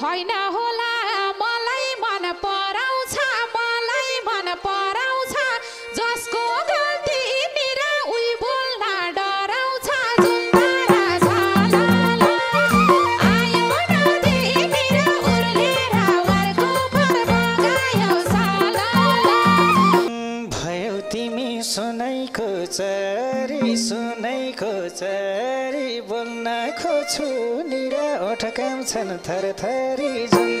होइन होला। मलाई मन पराउँछ मलाई मन पराउँछ। जसको गल्ती मेरा उही बोल्न डराउँछ। भयो तिमी सुनैको चरी सुनैको चरी बोल्न खोज्छु ओठकाम छन् थरथरी जुन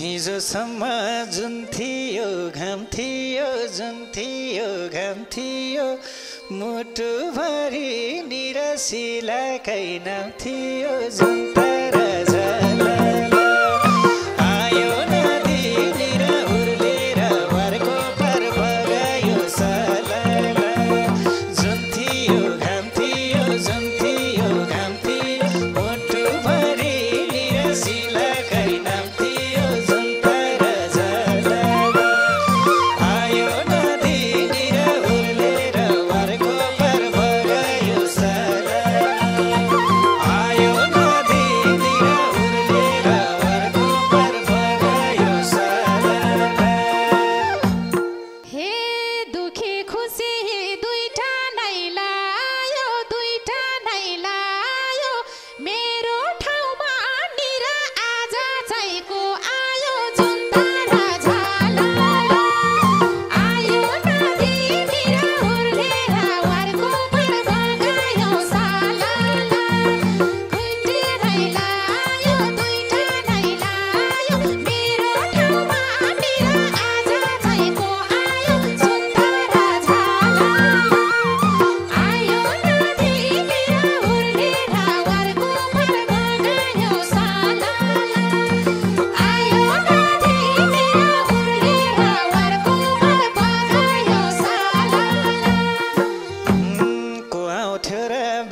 हिजोसम्म जुन थियो घाम थियो जुन थियो घाम थियो। मुटुभरि निरसिलाकै नाम थियो जुन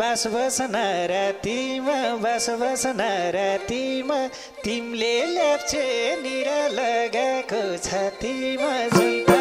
बास बस रातिमा बस बस रातिमा तिमीले ल्याप्छे निरा लगाएको छ तिमा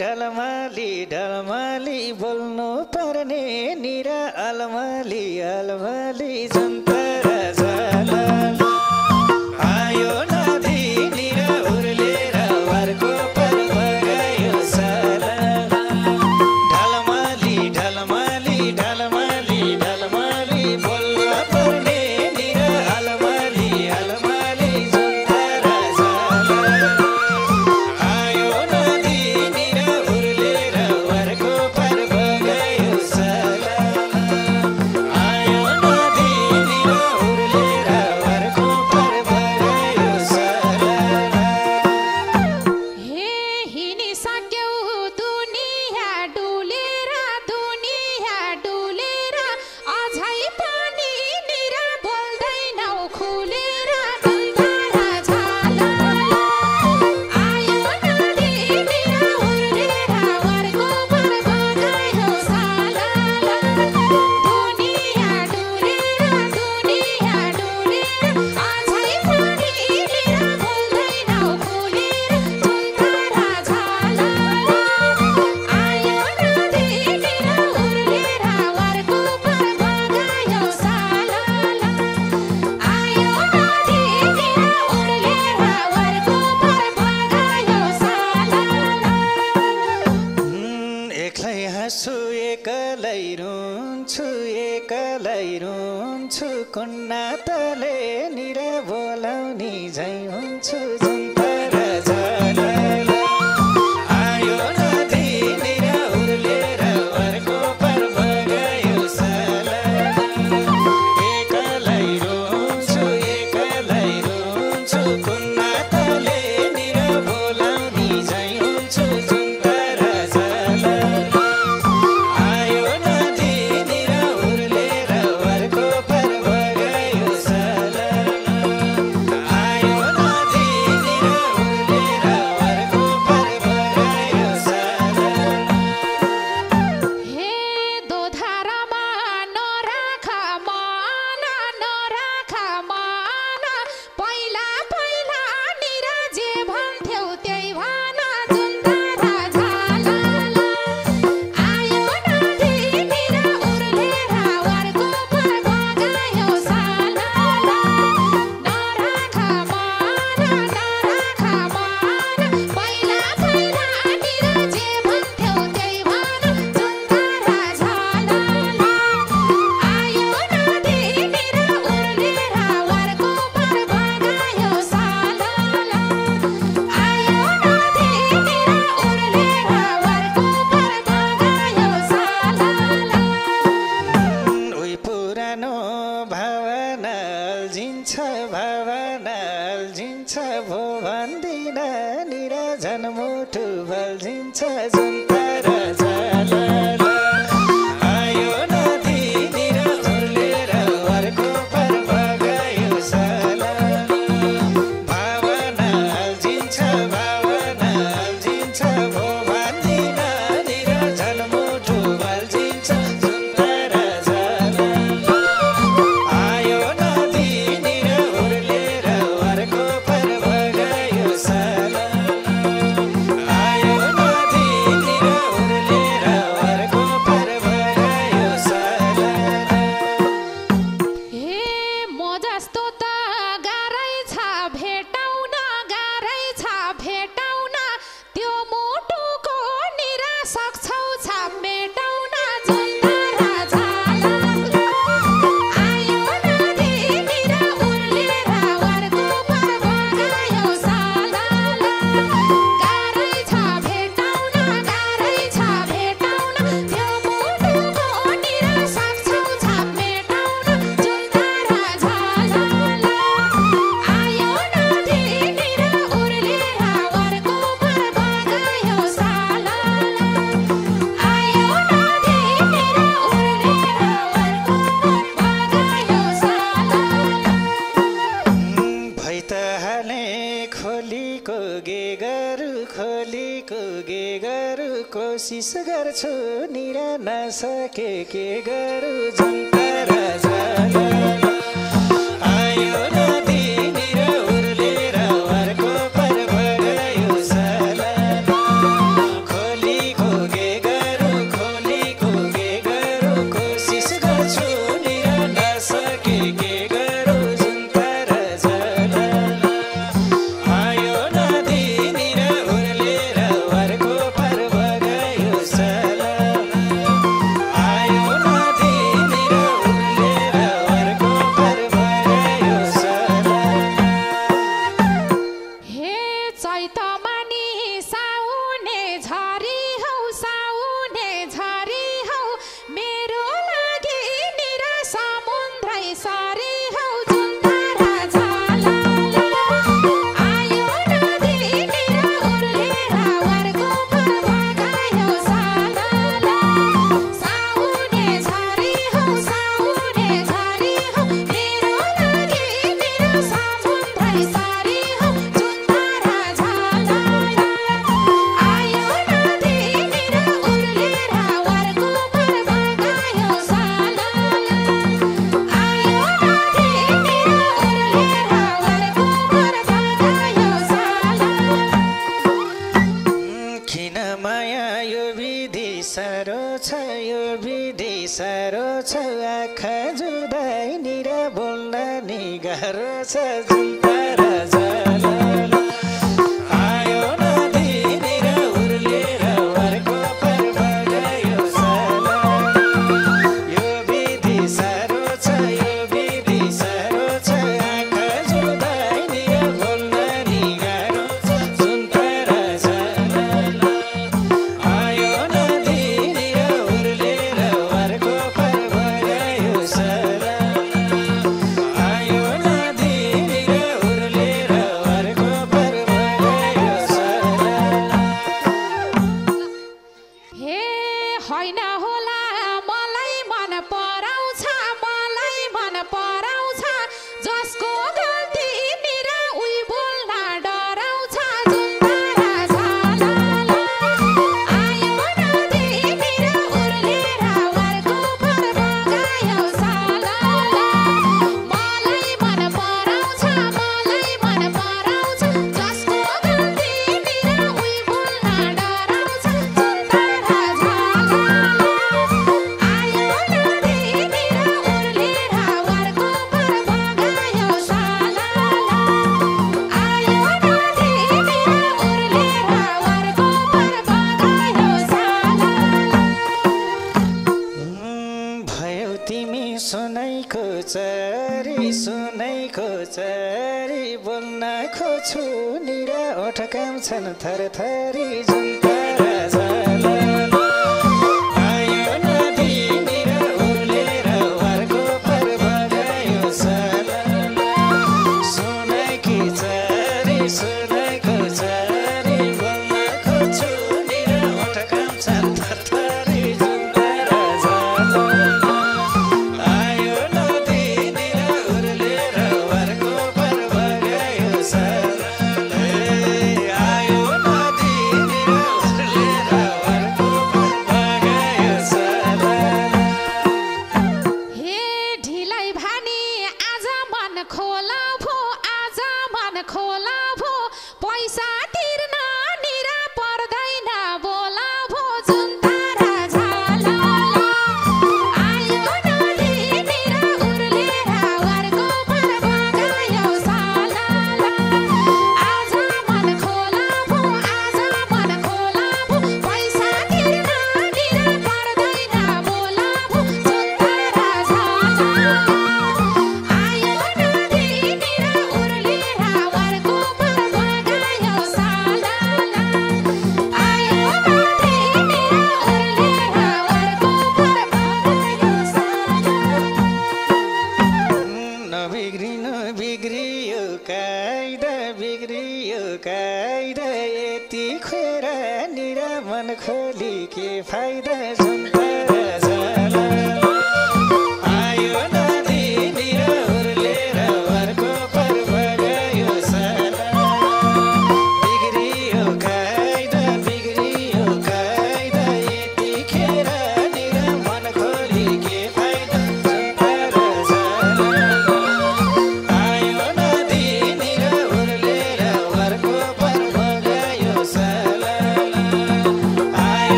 ढलमाली ढलमाली बोल्नु पर्ने निर अलमाली अलमाली जन्तरा Same.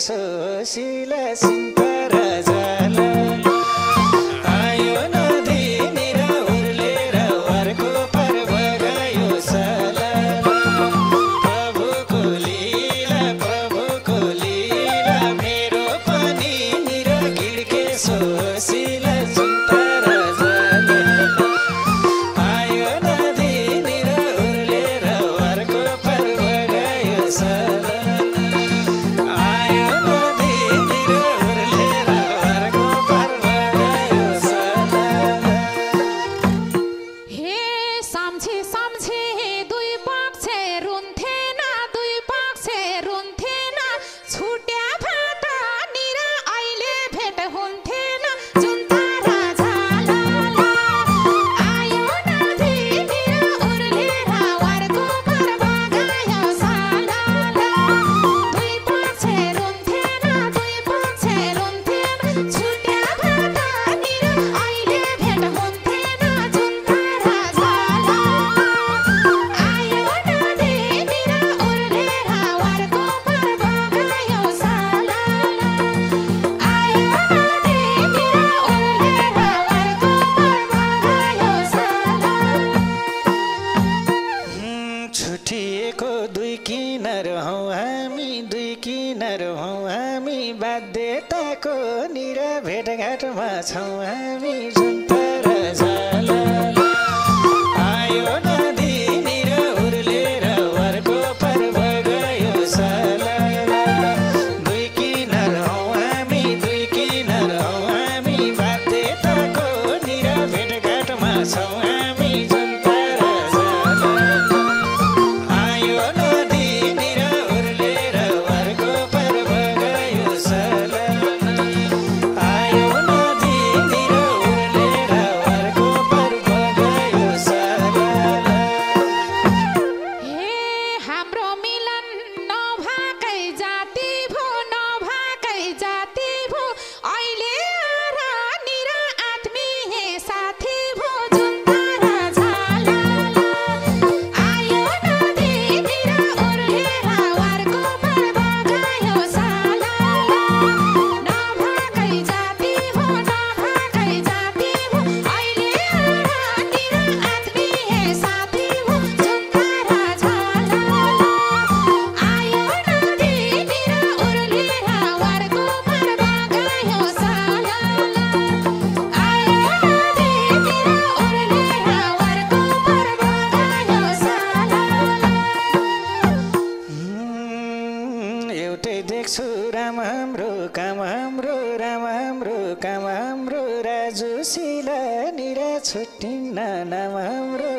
घिड्के सोसिला को दुई किनार हौ हामी दुई किनार हौ हामी बाध्यताको निर भेटघाटमा छौँ। हामी जुन तर खुसीलाई निरा छुट्टिन्न नाम हाम्रो